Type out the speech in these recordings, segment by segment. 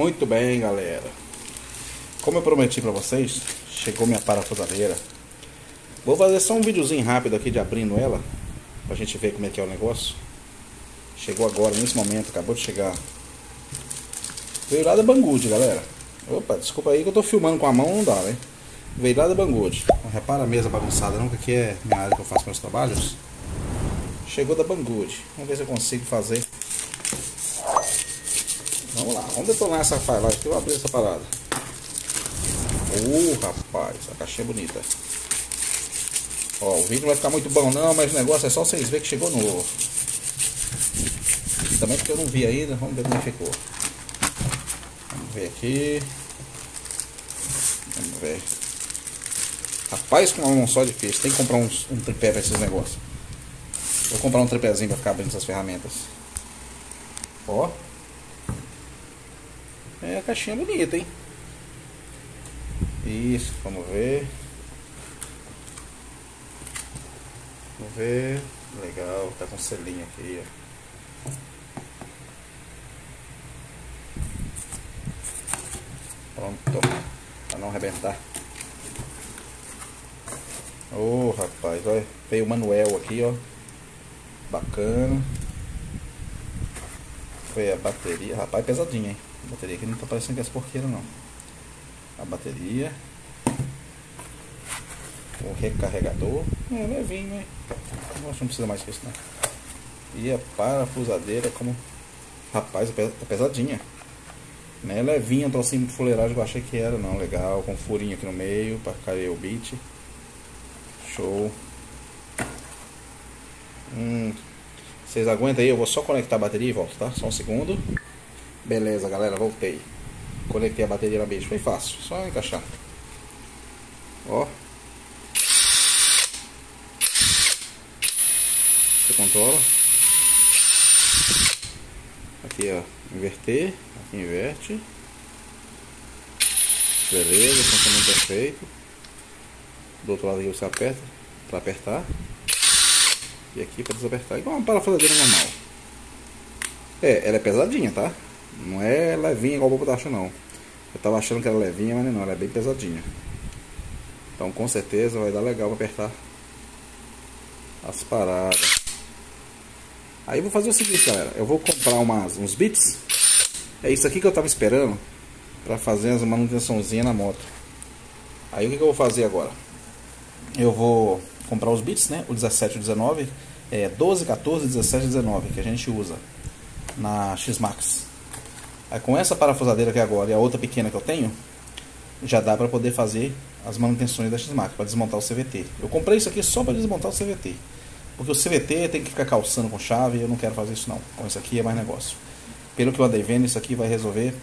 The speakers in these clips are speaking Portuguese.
Muito bem, galera. Como eu prometi pra vocês, chegou minha parafusadeira. Vou fazer só um videozinho rápido aqui de abrindo ela, pra gente ver como é que é o negócio. Chegou agora, nesse momento, acabou de chegar. Veio lá da Banggood, galera. Opa, desculpa aí que eu tô filmando com a mão, não dá, né? Veio lá da Banggood. Não repara a mesa bagunçada não, que aqui é minha área que eu faço meus trabalhos. Chegou da Banggood. Vamos ver se eu consigo fazer. Vamos lá, vamos detonar essa file aqui. Eu abrir essa parada. Uh, rapaz, a caixinha é bonita. Ó, o vídeo vai ficar muito bom não, mas o negócio é só vocês verem que chegou novo. Também porque eu não vi ainda, vamos ver como é ficou. Vamos ver aqui. Vamos ver. Rapaz, com uma mão só difícil. Tem que comprar uns, um tripé para esses negócios. Vou comprar um tripézinho para ficar abrindo essas ferramentas. Ó. É a caixinha bonita, hein? Isso, vamos ver. Vamos ver. Legal, tá com selinho aqui, ó. Pronto. Pra não arrebentar. Ô oh, rapaz, olha. Veio o manual aqui, ó. Bacana. Foi a bateria. Rapaz, pesadinha, hein? A bateria aqui não tá parecendo que é as porqueiras, não. A bateria. O recarregador. É levinho, né? Acho que não precisa mais que isso, não. E a parafusadeira, como. Rapaz, é, é pesadinha. Não é levinha, tô assim fuleiragem que eu achei que era, não. Legal, com furinho aqui no meio para cair o beat. Show. Vocês aguentam aí, eu vou só conectar a bateria e volto, tá? Só um segundo. Beleza, galera, voltei. Conectei a bateria na bicho, foi fácil, só encaixar. Ó. Você controla. Aqui, ó, inverter, aqui inverte. Beleza, funcionamento perfeito. Do outro lado aqui você aperta para apertar. E aqui para desapertar. Igual uma parafusadeira normal. É, ela é pesadinha, tá? Não é levinha igual o povo tá achando, não. Eu tava achando que era levinha, mas não, ela é bem pesadinha. Então com certeza vai dar legal para apertar as paradas. Aí eu vou fazer o seguinte, galera. Eu vou comprar umas, uns bits. É isso aqui que eu tava esperando para fazer as manutençãozinha na moto. Aí o que, que eu vou fazer agora? Eu vou comprar os bits, né? O 17 e o 19, é 12, 14, 17 e 19 que a gente usa na X-Max. Aí com essa parafusadeira aqui agora e a outra pequena que eu tenho, já dá para poder fazer as manutenções da X-Max, para desmontar o CVT. Eu comprei isso aqui só para desmontar o CVT. Porque o CVT tem que ficar calçando com chave e eu não quero fazer isso não. Com isso aqui é mais negócio. Pelo que eu andei vendo, isso aqui vai resolver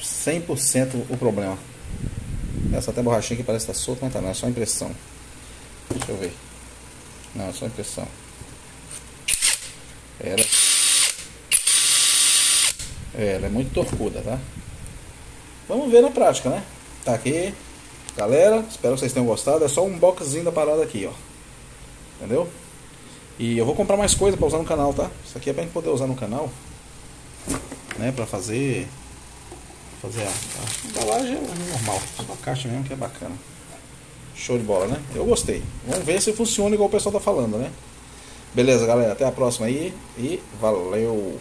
100% o problema. Essa até borrachinha que parece estar tá solta, mas tá não, é só impressão. Deixa eu ver. Não, só impressão. Ela, é, ela é muito torcuda, tá? Vamos ver na prática, né? Tá aqui. Galera, espero que vocês tenham gostado. É só um boxzinho da parada aqui, ó. Entendeu? E eu vou comprar mais coisa para usar no canal, tá? Isso aqui é pra gente poder usar no canal. Né? Pra fazer... Fazer a, a embalagem é normal. Só a caixa mesmo que é bacana. Show de bola, né? Eu gostei. Vamos ver se funciona igual o pessoal tá falando, né? Beleza, galera. Até a próxima aí. E valeu!